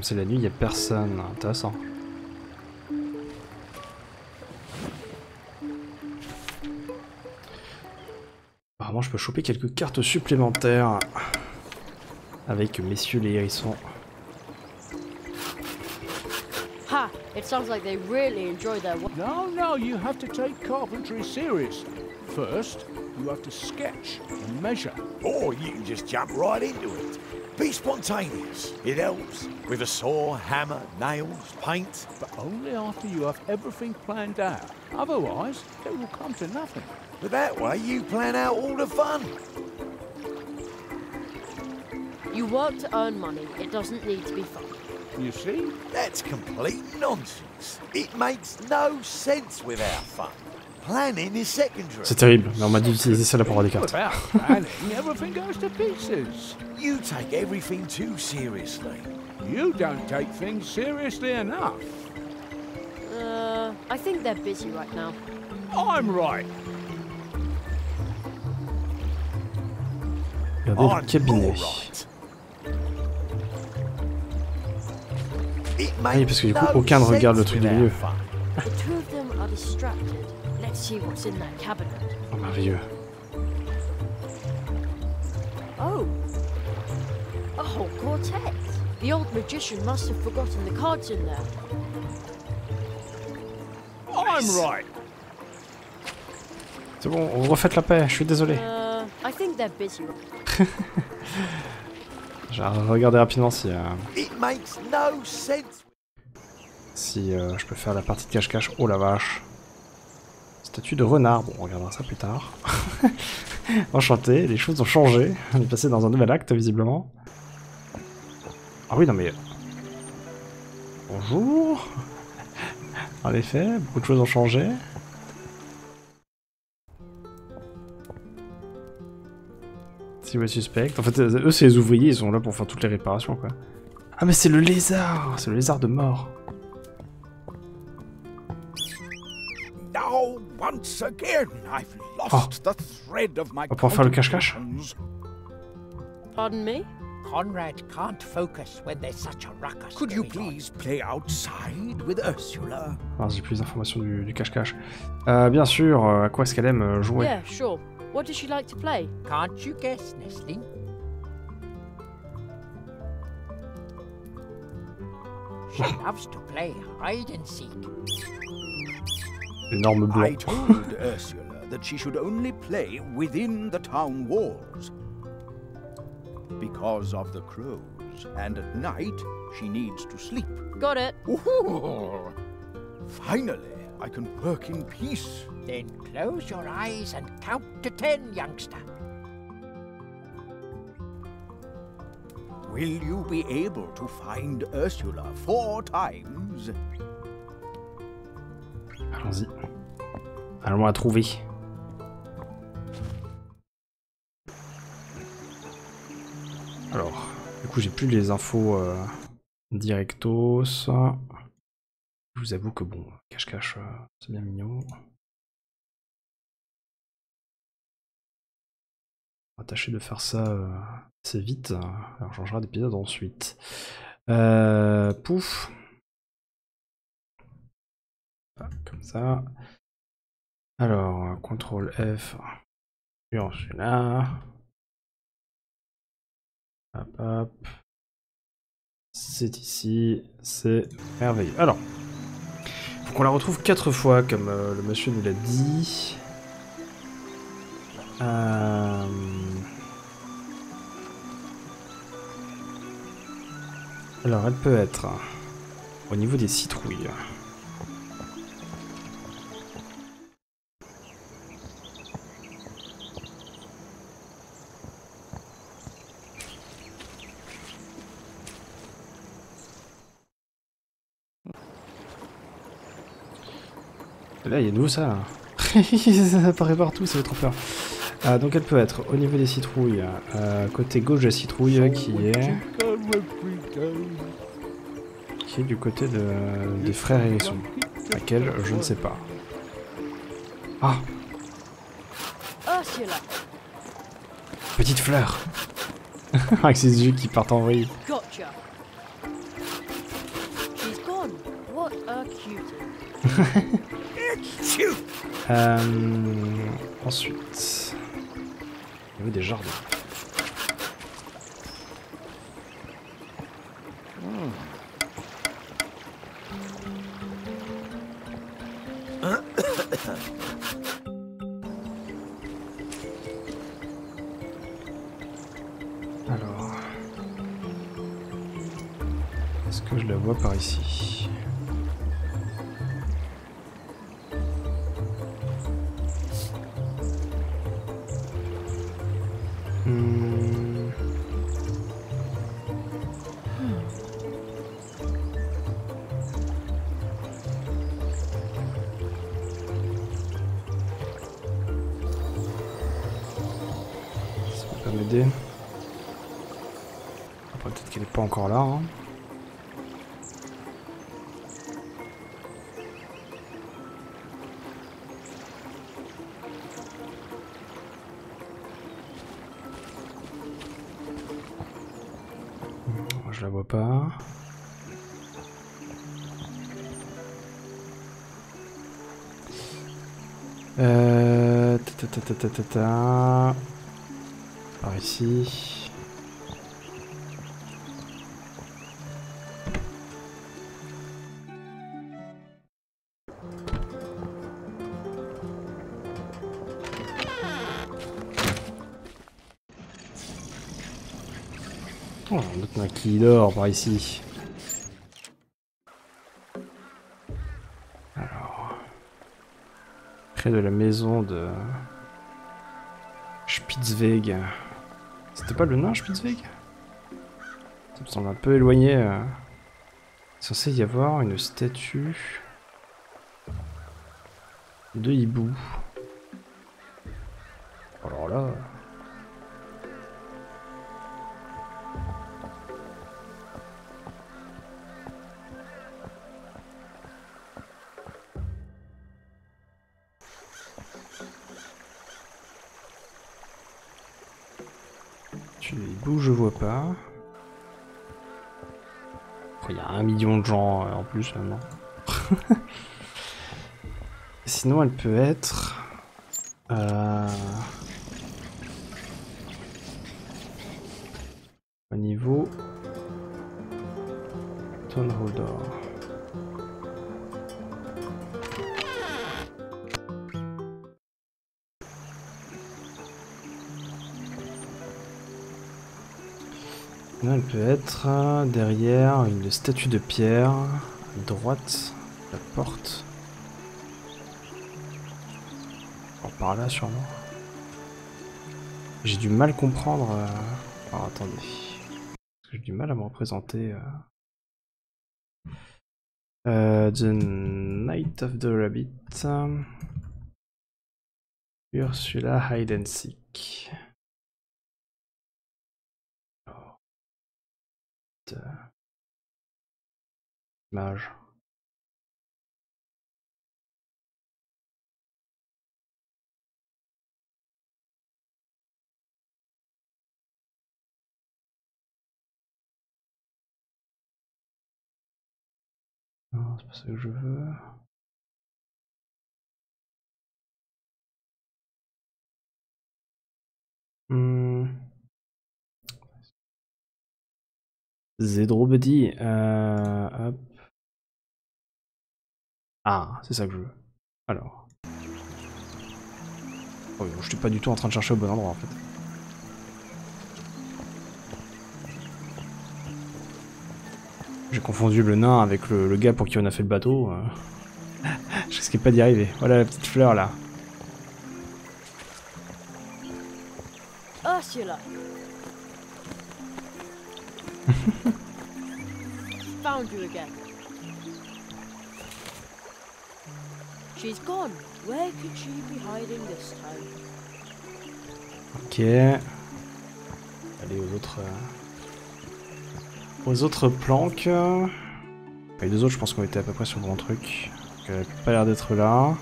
Comme c'est la nuit, il n'y a personne. Intéressant. Apparemment, je peux choper quelques cartes supplémentaires avec messieurs les hérissons. Ha! It sounds like they really enjoy their work. No, no, you have to take carpentry seriously. First, you have to sketch and measure. Or you can just jump right into it. Be spontaneous. It helps. With a saw, hammer, nails, paint. But only after you have everything planned out. Otherwise, it will come to nothing. But that way you plan out all the fun. You work to earn money. It doesn't need to be fun. You see? That's complete nonsense. It makes no sense without fun. Planning is secondary. C'est terrible, mais on m'a dit d'utiliser celle-là pour avoir des cartes. Without planning, everything goes to pieces. You take everything too seriously. You don't take things seriously enough. Uh, I think they're busy right now. I'm right. Regardez le cabinet. Ah oui, parce que du coup, aucun ne regarde le truc du milieu. See what's in that cabinet. Oh, merveilleux. Oh! A whole quartet! The old magician must have forgotten the cards in there. I'm right. C'est bon, on refait la paix, je suis désolé. Uh, I think they're busy. <laughs> J'ai regardé rapidement si, euh, It makes no sense. si euh, je peux faire la partie de cache-cache. Oh la vache. Statue de renard. Bon, on regardera ça plus tard. <laughs> Enchanté, les choses ont changé. On est passé dans un nouvel acte, visiblement. Ah oui, non mais... Bonjour En effet, beaucoup de choses ont changé. Si vous suspect. En fait, eux, c'est les ouvriers, ils sont là pour faire toutes les réparations, quoi. Ah mais c'est le lézard C'est le lézard de mort. Once again, I've lost the thread of my On va pouvoir faire le cache-cache? Pardon me? Conrad can't focus when there's such a ruckus. Could you please play outside with Ursula? Ah, J'ai plus d'informations du du cache-cache. Euh, bien sûr, euh, à quoi est-ce qu'elle aime euh, jouer? Yeah, sure. What does she like to play? Can't you guess, Nestling? She loves to play hide and seek. L'énorme I blanc. told <laughs> Ursula that she should only play within the town walls. Because of the crows, and at night she needs to sleep. Got it. Ooh, finally, I can work in peace. Then close your eyes and count to ten, youngster. Will you be able to find Ursula four times? Allons-y. Allons la trouver. Alors, du coup, j'ai plus les infos euh, directos. Je vous avoue que bon, cache-cache, euh, c'est bien mignon. va tâcher de faire ça euh, assez vite. Alors, on changera d'épisode ensuite. Pouf. Comme ça. Alors, CTRL F. Sur celui-là. Hop, hop. C'est ici. C'est merveilleux. Alors. Faut qu'on la retrouve quatre fois, comme euh, le monsieur nous l'a dit. Euh... Alors, elle peut être au niveau des citrouilles. Là, il y a de nouveau ça. là. <laughs> ça apparaît partout, ça fait trop peur. Ah, donc elle peut être au niveau des citrouilles, euh, côté gauche de la citrouille qui est, qui est du côté de, des frères hérissons. Laquelle, je ne sais pas. Ah, petite fleur <laughs> Avec ses yeux qui partent en vrille. <laughs> Euh, ensuite, au niveau des jardins. <coughs> Alors, est-ce que je la vois par ici? Encore là. hein. Je la vois pas. Euh... ta, ta, ta, ta, ta, ta. Par ici. Qui dort par ici. Alors. Près de la maison de. Spitzweg. C'était pas le nain Spitzweg? Ça me semble un peu éloigné. euh. Il est censé y avoir une statue de hibou. Je vois pas. Il y a un million de gens euh, en plus maintenant. <laughs> Sinon, elle peut être. euh, derrière une statue de pierre, à droite, la porte. Oh, par là, sûrement. J'ai du mal comprendre. euh, attendez. J'ai du mal à me représenter. euh. Euh, the Night of the Rabbit. Ursula Hide and Seek. image Non, c'est pas ça que je veux. Hmm. Zedrobedi. Euh, hop. Ah, c'est ça que je veux. Alors. Oh, je suis pas du tout en train de chercher au bon endroit en fait. J'ai confondu le nain avec le, le, gars pour qui on a fait le bateau. <laughs> je risquais pas d'y arriver. Voilà la petite fleur là. Ursula. Found you again. She's gone. Where? Ok. Allez aux autres. euh, Aux autres planques. Les deux autres, je pense qu'on était à peu près sur le bon truc. Elle a pas l'air d'être là.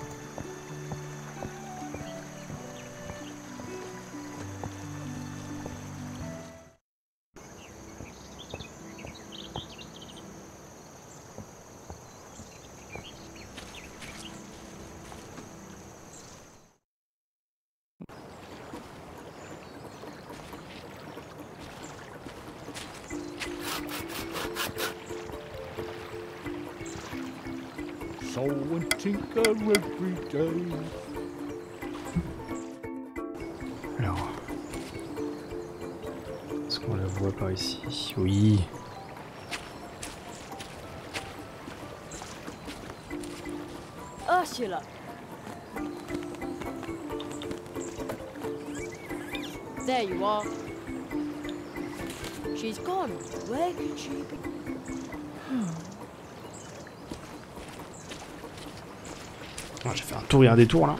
Détour là.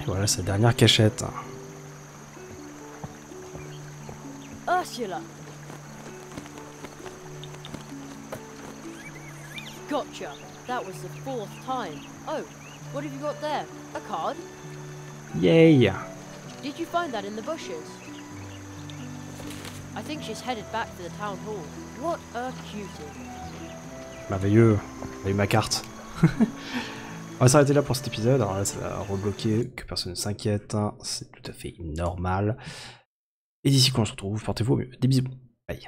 Et voilà sa dernière cachette. Oh, Ursula. Gotcha. That was the fourth time. Oh, what have you got there? A card? Yay Did you find that in the bushes? I think she's headed back to the town hall. What a cutie. Merveilleux. A eu ma carte. <laughs> On va s'arrêter là pour cet épisode. Alors là, ça va rebloquer, que personne ne s'inquiète. hein. C'est tout à fait normal. Et d'ici qu'on se retrouve, portez-vous au mieux. Des bisous. Bye.